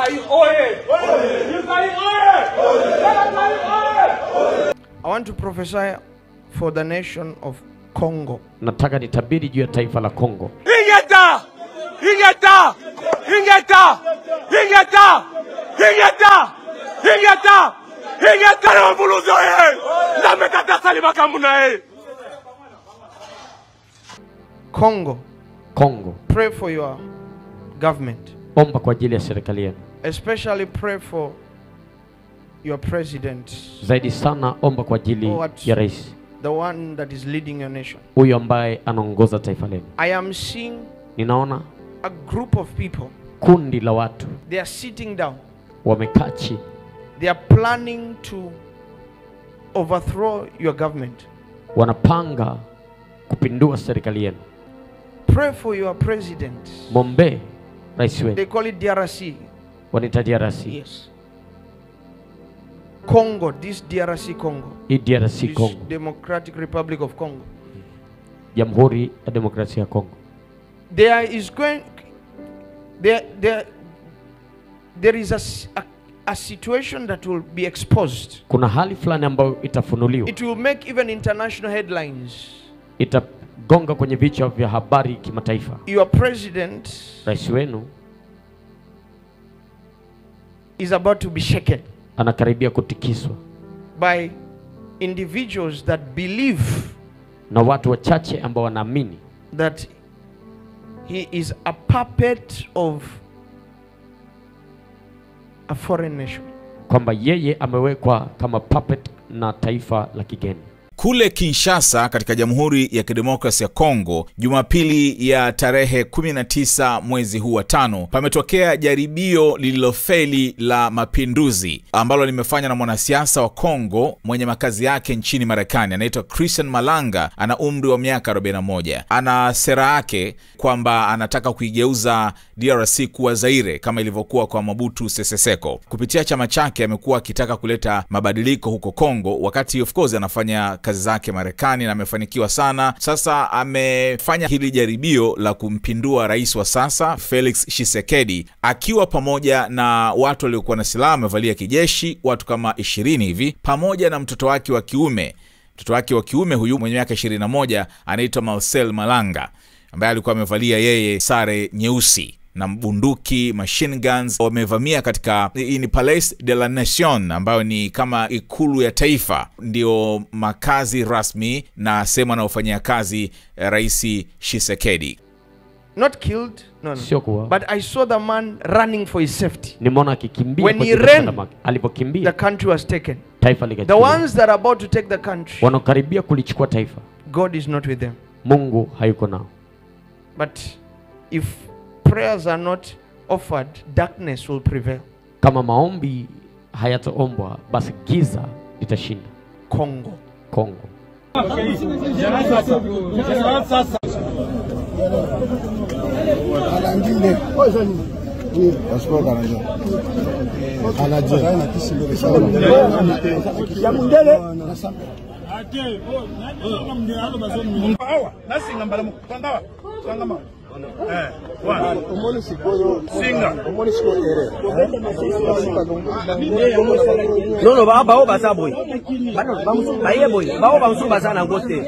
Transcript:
Oye! Oye! I want to prophesy for the nation of Congo. nataka nitabiri juu ya taifa la Congo. Ingeta! Ingeta! Ingeta! Ingeta! Ingeta! Ingeta! Ingeta na mbuluzo ye! Na mekata salima kamuna ye! Congo, Congo. pray for your government. Omba kwa ajili ya serikali yenu, Especially pray for your president, zaidi sana omba kwa ajili ya rais the one that is leading your nation. huyu ambaye anaongoza taifa lenu. I am seeing Ninaona a group of people. kundi la watu They are sitting down. wamekaa chini, They are planning to overthrow your government. wanapanga kupindua serikali yenu. Pray for your president. Mwombee rais wetu. They call it DRC. wanaita DRC. Yes. Congo, this DRC Congo. Hii DRC This Congo, Democratic Republic of Congo. Jamhuri ya Demokrasia ya Kongo. There is going there there there is a, a, a situation that will be exposed. Kuna hali fulani ambayo itafunuliwa, It will make even international headlines. Itagonga kwenye vichwa vya habari kimataifa. Your president Rais wenu is about to be shaken anakaribia kutikiswa by individuals that believe na watu wachache ambao wanaamini that he is a puppet of a foreign nation. kwamba yeye amewekwa kama puppet na taifa la kigeni. Kule Kinshasa katika Jamhuri ya Kidemokrasi ya Kongo, Jumapili ya tarehe 19 mwezi huu wa tano, pametokea jaribio lililofeli la mapinduzi ambalo limefanywa na mwanasiasa wa Kongo mwenye makazi yake nchini Marekani. Anaitwa Christian Malanga, ana umri wa miaka 41. Ana sera yake kwamba anataka kuigeuza DRC kuwa Zaire kama ilivyokuwa kwa Mobutu Sese Seko. Kupitia chama chake amekuwa akitaka kuleta mabadiliko huko Kongo, wakati of course anafanya kazi zake Marekani na amefanikiwa sana. Sasa amefanya hili jaribio la kumpindua rais wa sasa Felix Tshisekedi akiwa pamoja na watu waliokuwa na silaha wamevalia kijeshi, watu kama ishirini hivi, pamoja na mtoto wake wa kiume mtoto wake wa kiume huyu mwenye miaka 21 anaitwa Marcel Malanga ambaye alikuwa amevalia yeye sare nyeusi na mbunduki machine guns. Wamevamia katika hii ni Palais de la Nation ambayo ni kama ikulu ya taifa, ndio makazi rasmi na sehemu anayofanyia kazi eh, rais shisekedi Not killed, no, no. But I saw the man running for his safety. nimeona akikimbia When he ran. The country was taken. taifa The ones that are about to take the country, Wanaokaribia kulichukua taifa, God is not with them. Mungu hayuko nao. But if prayers are not offered, darkness will prevail. Kama maombi hayatoombwa, basi giza litashinda Kongo. Kongo. Awa eh Omoni sikoyo. singa. Omoni sikoyo ere. nono ba bao baza boye. Baye boye. Bao bamosusu baza nango te